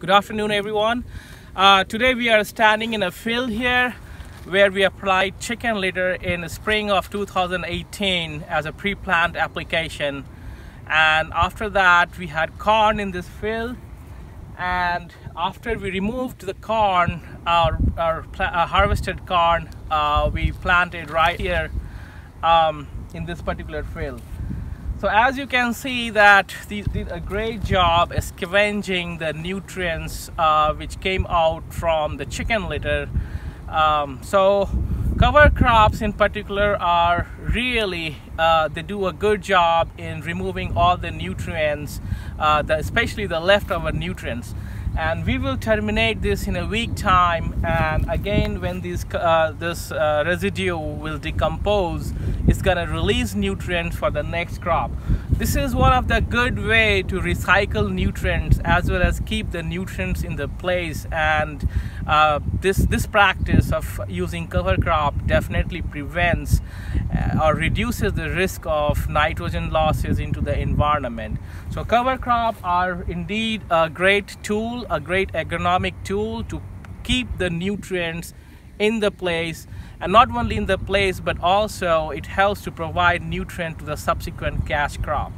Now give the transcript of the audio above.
Good afternoon, everyone. Uh, today we are standing in a field here where we applied chicken litter in the spring of 2018 as a pre-plant application. And after that, we had corn in this field. And after we removed the corn, our, our, our harvested corn, uh, we planted right here um, in this particular field. So as you can see that these did a great job scavenging the nutrients uh, which came out from the chicken litter. Um, so cover crops in particular are really, uh, they do a good job in removing all the nutrients, uh, the, especially the leftover nutrients and we will terminate this in a week time. And again when this uh, this uh, residue will decompose it's gonna release nutrients for the next crop. This is one of the good way to recycle nutrients as well as keep the nutrients in the place. And uh, this this practice of using cover crop definitely prevents uh, or reduces the risk of nitrogen losses into the environment so cover crop are indeed a great tool a great agronomic tool to keep the nutrients in the place and not only in the place but also it helps to provide nutrient to the subsequent cash crop